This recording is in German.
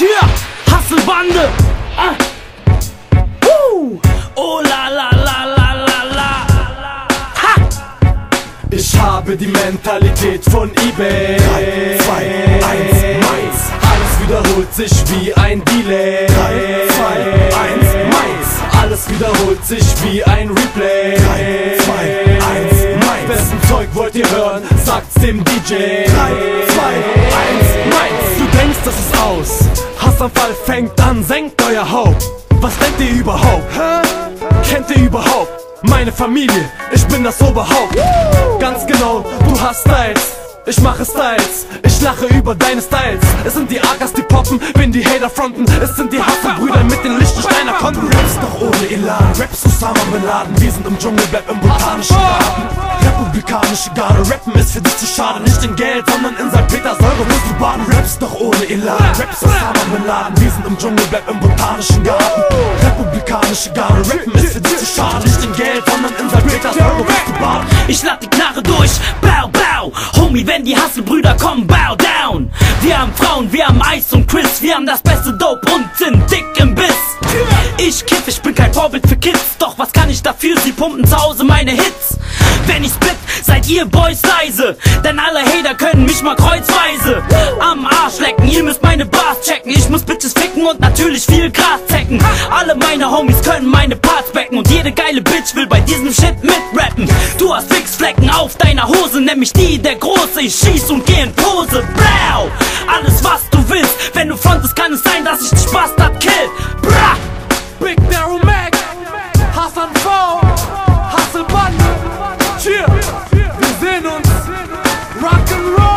Hier, Hasselbande. Ah. Uh. Oh la la la la la la. Ha. Ich habe die Mentalität von eBay 3, 2, 1, meins Alles wiederholt sich wie ein Delay 3, 2, 1, meins Alles wiederholt sich wie ein Replay 3, 2, 1, meins Wessen Zeug wollt ihr hören? Sagt's dem DJ 3, 2, 1, meins Du denkst, das ist aus Hassanfall fängt an, senkt euer Haupt. Was denkt ihr überhaupt? Kennt ihr überhaupt? Meine Familie? Ich bin das Oberhaupt. Ganz genau, du hast Styles. Ich mache Styles, ich lache über deine Styles. Es sind die Akas, die poppen, wenn die Hater fronten. Es sind die Hasselbrüder mit den Lichtensteiner Konten. Raps doch ohne Elan, Raps Osama Bin Laden Wir sind im Dschungelweb im botanischen Garten Republikanische Garde, Rappen ist für dich zu schade Nicht in Geld, sondern in St. Petersburg musst du baden Raps doch ohne Elan, Raps Osama Bin Laden Wir sind im Dschungelweb im botanischen Garten Republikanische Garde, Rappen ist für dich zu schade Nicht in Geld, sondern in St. Petersburg musst du baden Ich lad die Knarre durch, bau, bau. Homie, wenn die Hasselbrüder kommen, bow down. Wir haben Frauen, wir haben Eis und Chris, wir haben das beste Dope und sind dick im Biss. Ich kiff, ich bin kein Vorbild für Kids, doch was kann ich dafür? Sie pumpen zu Hause meine Hits. Ihr Boys leise, denn alle Hater können mich mal kreuzweise am Arsch lecken. Ihr müsst meine Bars checken, ich muss Bitches ficken und natürlich viel Gras zecken. Alle meine Homies können meine Parts backen und jede geile Bitch will bei diesem Shit mitrappen. Du hast Fixflecken auf deiner Hose, nämlich die der Große. Ich schieß und geh in Pose, Zenon, rock and roll.